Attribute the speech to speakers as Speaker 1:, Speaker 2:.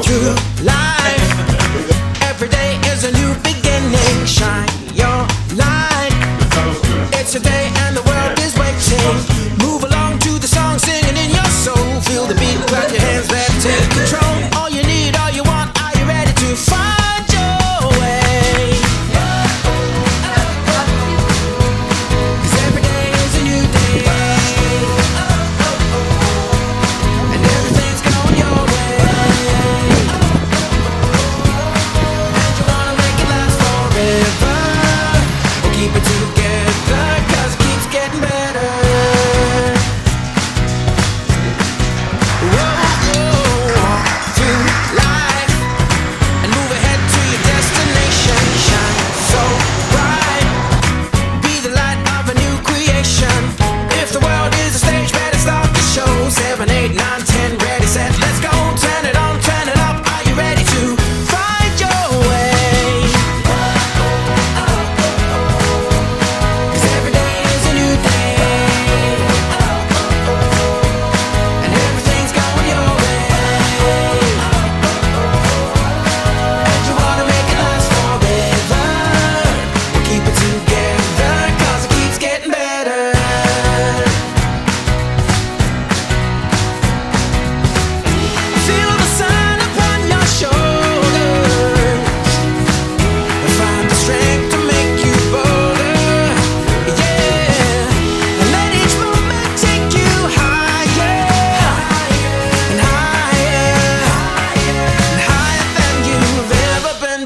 Speaker 1: True life.